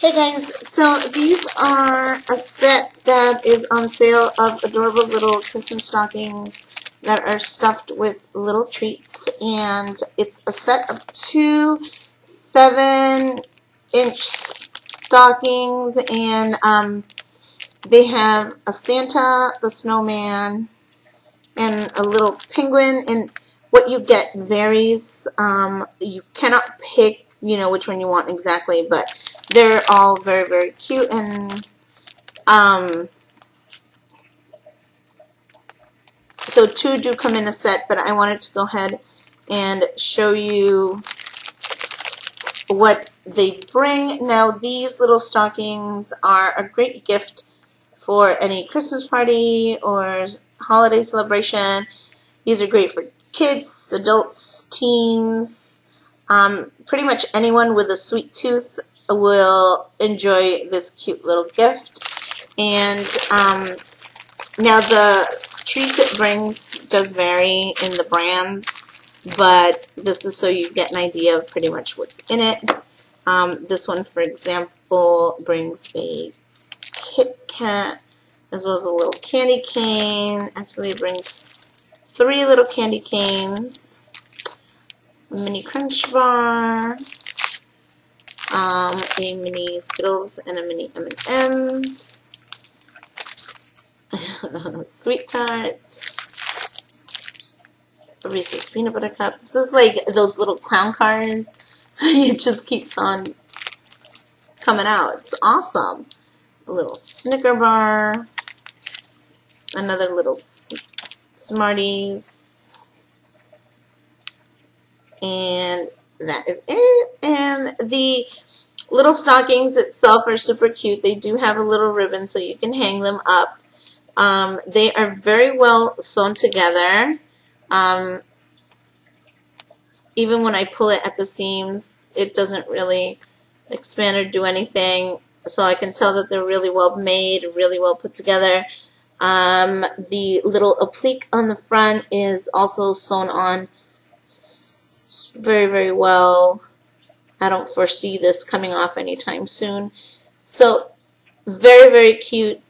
Hey guys, so these are a set that is on sale of adorable little Christmas stockings that are stuffed with little treats. And it's a set of two seven inch stockings. And um, they have a Santa, the snowman, and a little penguin. And what you get varies. Um, you cannot pick, you know, which one you want exactly, but they're all very, very cute and um, so two do come in a set, but I wanted to go ahead and show you what they bring. Now these little stockings are a great gift for any Christmas party or holiday celebration. These are great for kids, adults, teens, um, pretty much anyone with a sweet tooth will enjoy this cute little gift. And um, now the treats it brings does vary in the brands, but this is so you get an idea of pretty much what's in it. Um, this one, for example, brings a Kit Kat as well as a little candy cane. Actually, it brings three little candy canes, a mini crunch bar, um, a mini Skittles and a mini M&M's, Sweet Tarts, Reese's Peanut Butter Cup. This is like those little clown cars. it just keeps on coming out. It's awesome. A little Snicker bar, another little Smarties, and that is it. And the little stockings itself are super cute. They do have a little ribbon so you can hang them up. Um, they are very well sewn together. Um, even when I pull it at the seams, it doesn't really expand or do anything. So I can tell that they're really well made, really well put together. Um, the little applique on the front is also sewn on very, very well. I don't foresee this coming off anytime soon. So, very, very cute.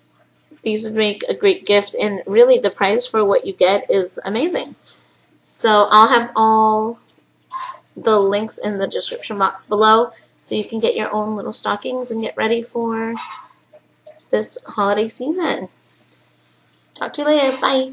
These would make a great gift, and really the price for what you get is amazing. So, I'll have all the links in the description box below so you can get your own little stockings and get ready for this holiday season. Talk to you later. Bye.